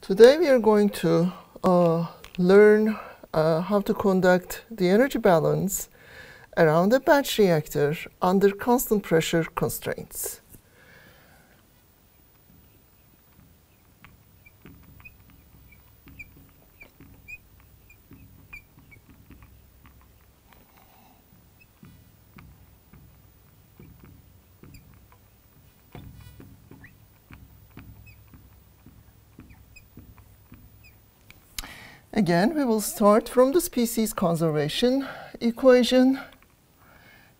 Today we are going to uh, learn uh, how to conduct the energy balance around a batch reactor under constant pressure constraints. Again, we will start from the species conservation equation.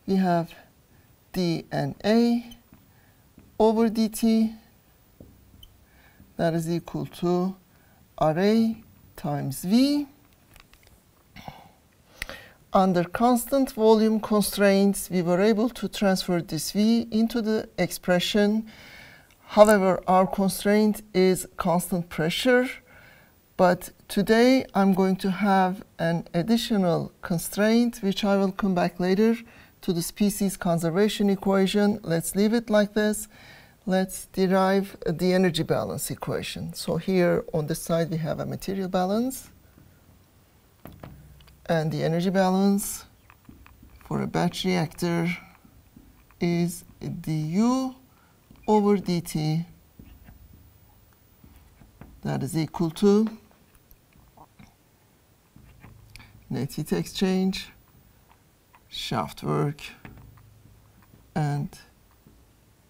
We have dNA over dt that is equal to RA times V. Under constant volume constraints, we were able to transfer this V into the expression. However, our constraint is constant pressure but today I'm going to have an additional constraint, which I will come back later to the species conservation equation. Let's leave it like this. Let's derive the energy balance equation. So here on this side we have a material balance. And the energy balance for a batch reactor is du over dt that is equal to net heat exchange, shaft work, and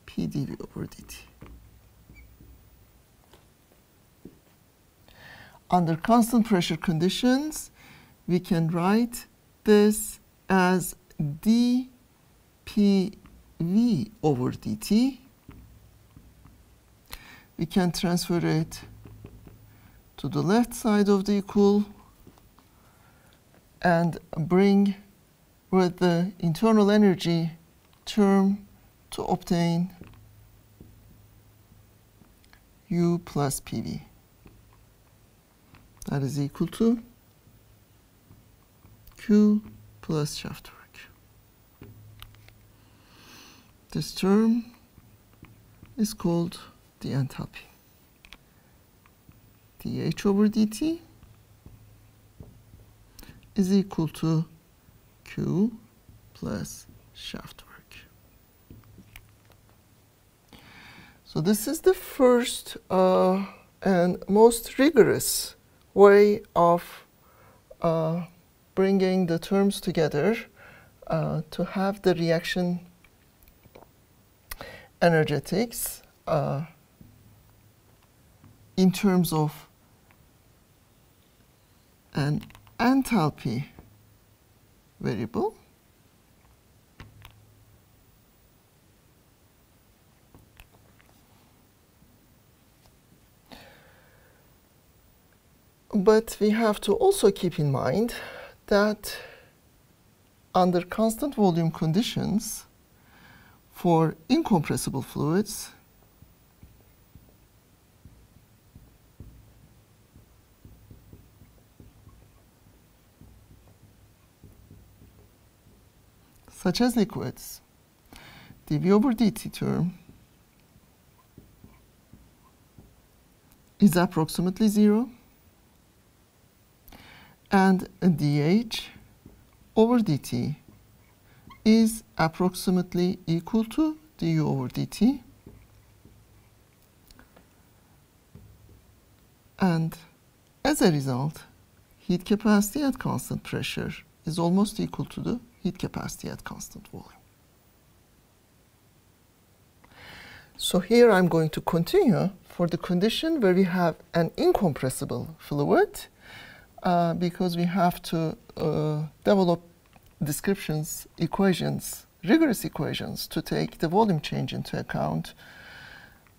PdV over dt. Under constant pressure conditions, we can write this as dPV over dt. We can transfer it to the left side of the equal and bring with the internal energy term to obtain U plus PV. That is equal to Q plus shaft work. This term is called the enthalpy. dH over dt is equal to Q plus shaft work. So this is the first uh, and most rigorous way of uh, bringing the terms together uh, to have the reaction energetics uh, in terms of an enthalpy variable. But we have to also keep in mind that under constant volume conditions for incompressible fluids, such as liquids, dV over dt term is approximately zero. And dH over dt is approximately equal to du over dt and as a result heat capacity at constant pressure is almost equal to the heat capacity at constant volume. So here I'm going to continue for the condition where we have an incompressible fluid uh, because we have to uh, develop descriptions, equations, rigorous equations to take the volume change into account.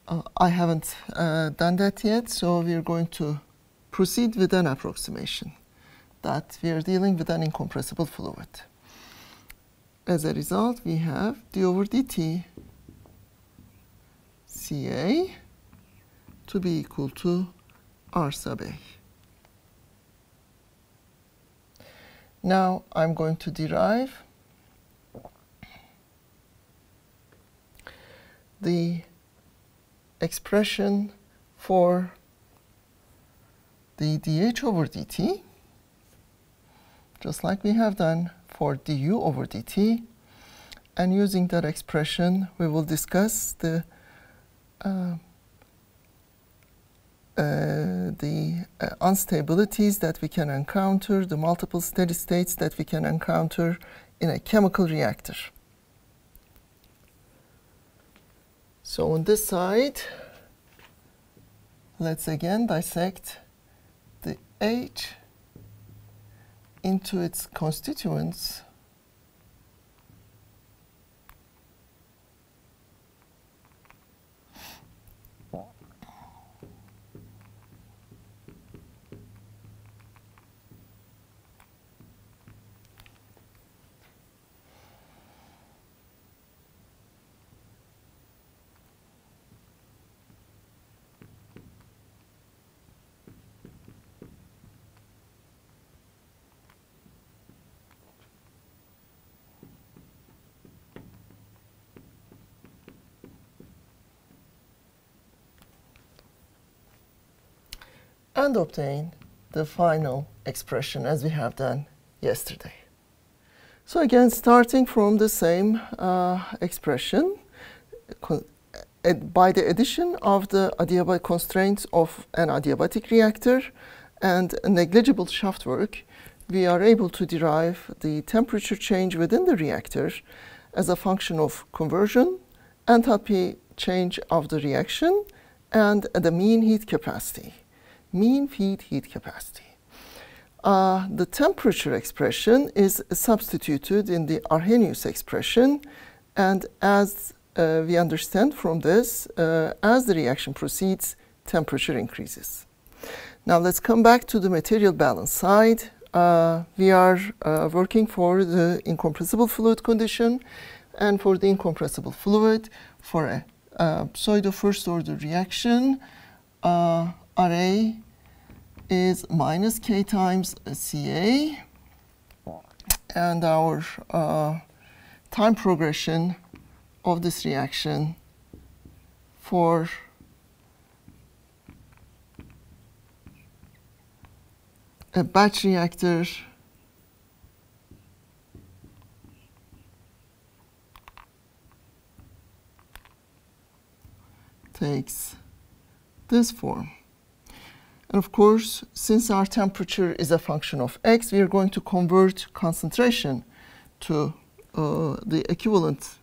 Uh, I haven't uh, done that yet, so we're going to proceed with an approximation that we are dealing with an incompressible fluid. As a result, we have d over dt Ca to be equal to R sub A. Now I'm going to derive the expression for the dH over dt, just like we have done for du over dt. And using that expression, we will discuss the uh, uh, the uh, unstabilities that we can encounter, the multiple steady states that we can encounter in a chemical reactor. So on this side, let's again dissect the H into its constituents and obtain the final expression as we have done yesterday. So again, starting from the same uh, expression, by the addition of the adiabatic constraints of an adiabatic reactor and negligible shaft work, we are able to derive the temperature change within the reactor as a function of conversion, enthalpy change of the reaction, and the mean heat capacity mean feed heat capacity. Uh, the temperature expression is substituted in the Arrhenius expression, and as uh, we understand from this, uh, as the reaction proceeds, temperature increases. Now let's come back to the material balance side. Uh, we are uh, working for the incompressible fluid condition, and for the incompressible fluid, for a, a pseudo first order reaction, Ra is minus K times Ca, and our uh, time progression of this reaction for a batch reactor takes this form. And of course, since our temperature is a function of x, we are going to convert concentration to uh, the equivalent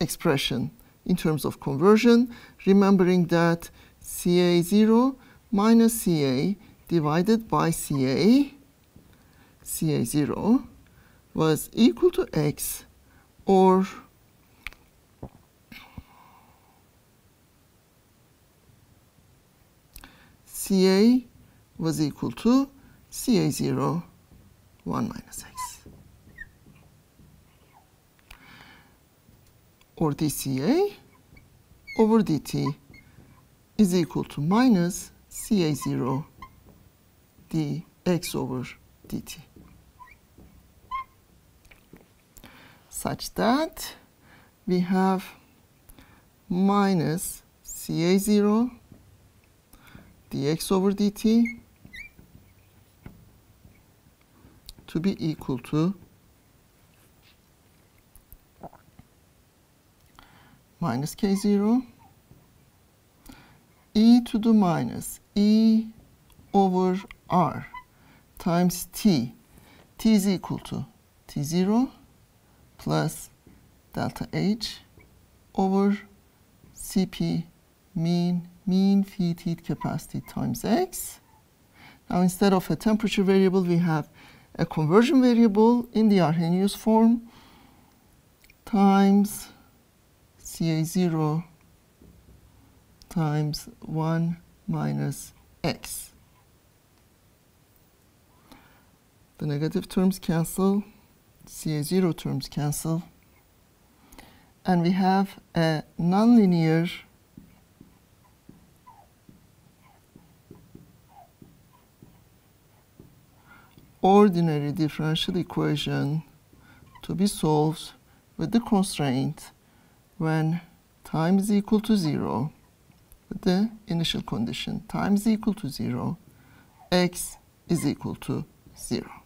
expression in terms of conversion, remembering that Ca0 minus Ca divided by Ca, Ca0 was equal to x or Ca was equal to Ca0, 1 minus x. Or dCa over dt is equal to minus Ca0 dx over dt. Such that we have minus Ca0 dx over dt to be equal to minus k0 e to the minus e over r times t. t is equal to t0 plus delta h over cp mean mean feed heat capacity times x. Now instead of a temperature variable, we have a conversion variable in the Arrhenius form times Ca0 times 1 minus x. The negative terms cancel, Ca0 terms cancel, and we have a nonlinear ordinary differential equation to be solved with the constraint when time is equal to 0 with the initial condition time is equal to 0 x is equal to 0.